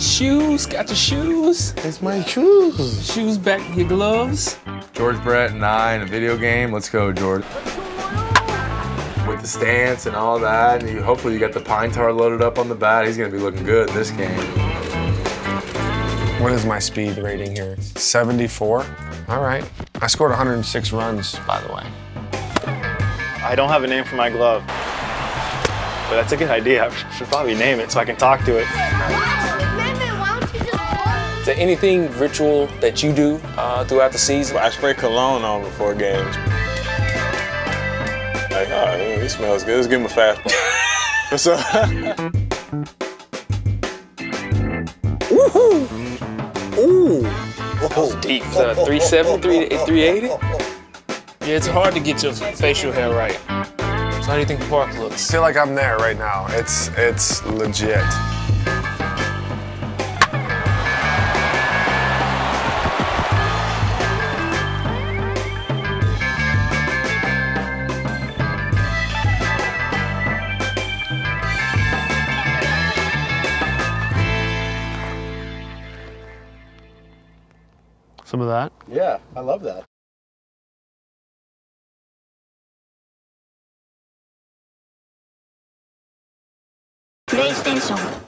shoes. Got your shoes. It's my shoes. Shoes back, your gloves. George Brett and I in a video game. Let's go, George. With the stance and all that, and you, hopefully you got the pine tar loaded up on the bat. He's gonna be looking good in this game. What is my speed rating here? 74. All right. I scored 106 runs, by the way. I don't have a name for my glove. But that's a good idea. I should probably name it so I can talk to it. Is there anything ritual that you do uh, throughout the season? I spray cologne on before games. Like, oh, he smells good. Let's give him a fastball. What's up? Ooh. Deep. Is that a 370, 380? Yeah, it's hard to get your facial hair right. So how do you think the park looks? I feel like I'm there right now. It's it's legit. Some of that. Yeah, I love that. PlayStation